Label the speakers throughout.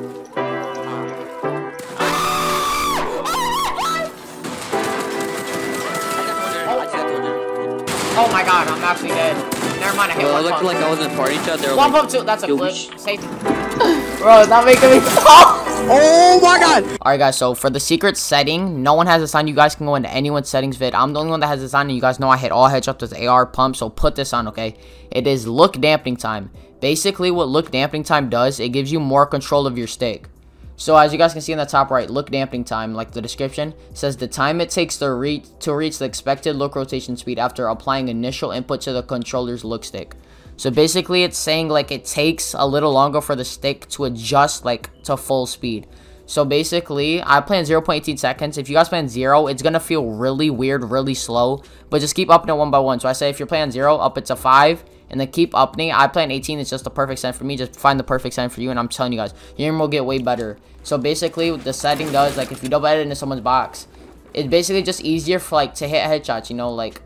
Speaker 1: Thank you. Oh my god, I'm actually dead. Never mind, I hit
Speaker 2: Well,
Speaker 1: one
Speaker 2: it looked
Speaker 1: pump.
Speaker 2: like I wasn't part each other.
Speaker 1: One
Speaker 2: like,
Speaker 1: pump two, that's a
Speaker 2: glitch.
Speaker 1: clip.
Speaker 2: sh-
Speaker 1: Safety. Bro, it's not making me stop.
Speaker 2: Oh my god!
Speaker 1: Alright guys, so for the secret setting, no one has this on. You guys can go into anyone's settings vid. I'm the only one that has this on, and you guys know I hit all headshots with AR pump, so put this on, okay? It is look dampening time. Basically, what look dampening time does, it gives you more control of your stick. So as you guys can see in the top right, look dampening time, like the description, says the time it takes to reach to reach the expected look rotation speed after applying initial input to the controller's look stick. So basically it's saying like it takes a little longer for the stick to adjust like to full speed. So basically, I plan 0.18 seconds. If you guys plan 0, it's going to feel really weird, really slow. But just keep upping it one by one. So I say if you're playing 0, up it to 5. And then keep upping it. I plan 18. It's just the perfect setting for me. Just find the perfect setting for you. And I'm telling you guys, your aim will get way better. So basically, what the setting does, like if you double edit into someone's box, it's basically just easier for like to hit headshots, you know, like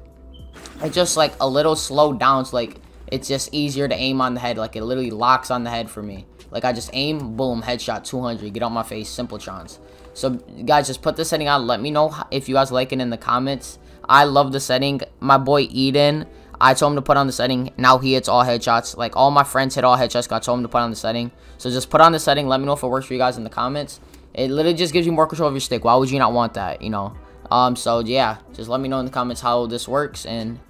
Speaker 1: it's just like a little slowed down. So like it's just easier to aim on the head. Like it literally locks on the head for me. Like I just aim, boom, headshot 200. Get out my face, Simpletrons. So guys, just put the setting on. Let me know if you guys like it in the comments. I love the setting. My boy Eden, I told him to put on the setting. Now he hits all headshots. Like all my friends hit all headshots. I told him to put on the setting. So just put on the setting. Let me know if it works for you guys in the comments. It literally just gives you more control of your stick. Why would you not want that? You know. Um. So yeah, just let me know in the comments how this works and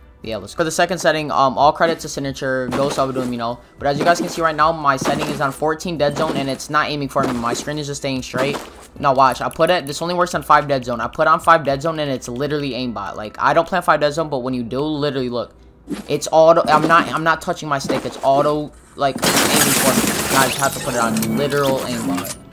Speaker 1: for the second setting, um, all credit to Signature, go Salvador, you know. But as you guys can see right now, my setting is on 14 dead zone, and it's not aiming for me. My screen is just staying straight. Now watch, I put it, this only works on 5 dead zone. I put on 5 dead zone, and it's literally aimbot. Like, I don't plan 5 dead zone, but when you do, literally, look. It's auto, I'm not, I'm not touching my stick. It's auto, like, aiming for me. I just have to put it on literal aimbot.